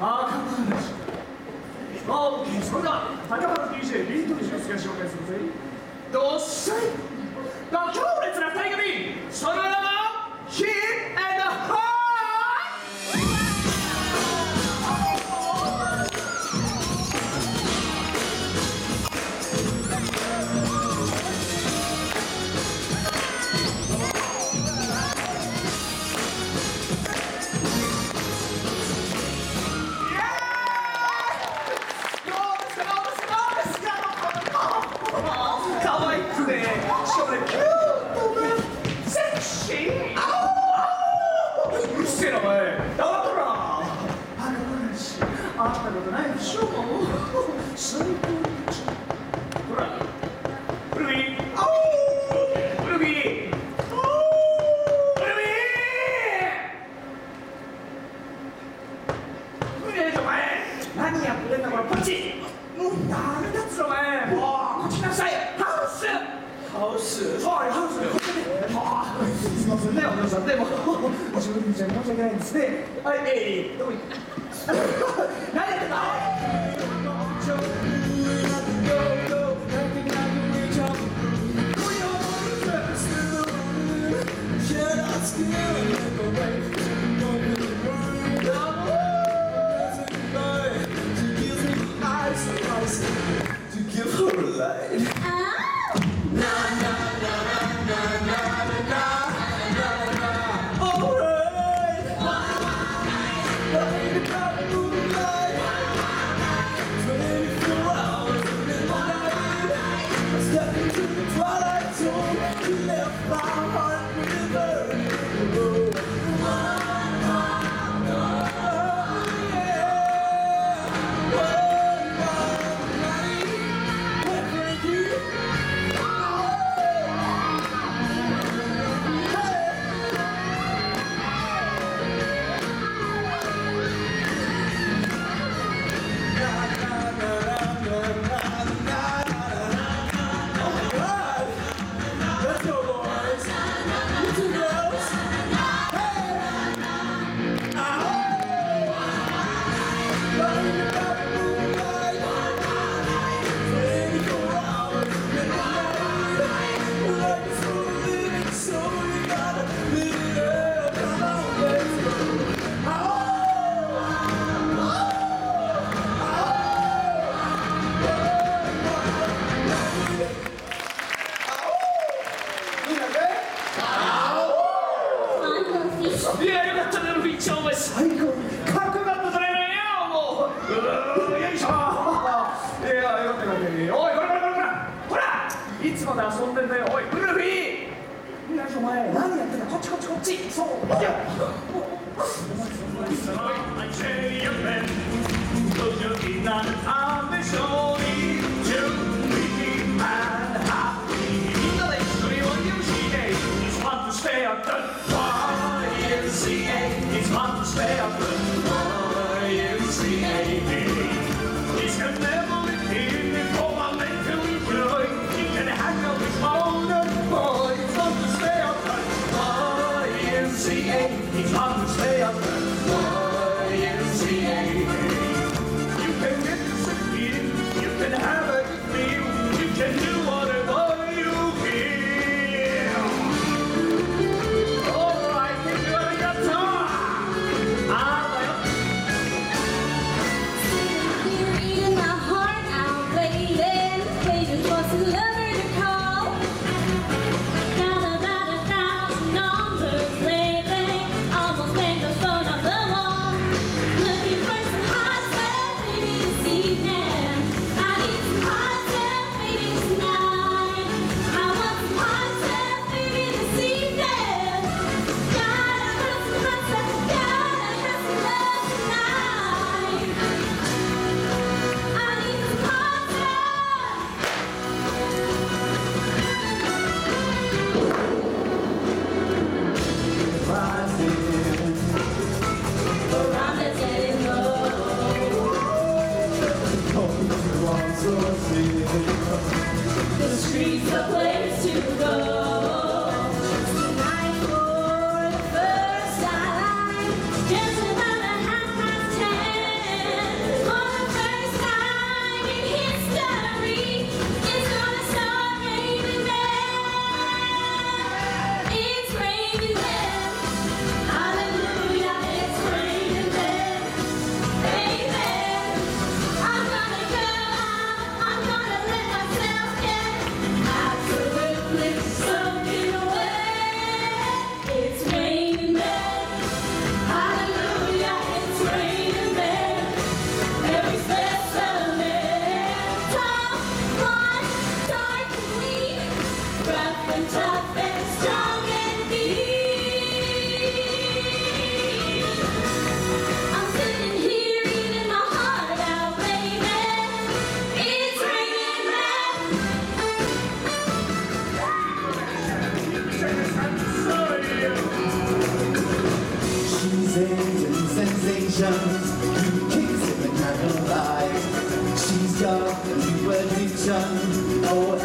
あかん話オーケーそれでは高原 DJ ビートにしますが紹介するぜ。どっしゃい。が強烈な二人組その名はあったことないでしょう最高ほらルビーあおルビーおルビーねえお前何やってんだこれポチもうダメだっつお前もうこっち来なさいハウスハウスそうハウスこっちねもうすいませんねお父さんでもお仕事にちゃ申し訳ないですね。はいえいどこ行っていで遊んでんだよ。おいウルフィー！お前何やってんだこっちこっちこっち。そう？The streets a place to go. addictions You in the candlelight She's got a new addiction. Oh,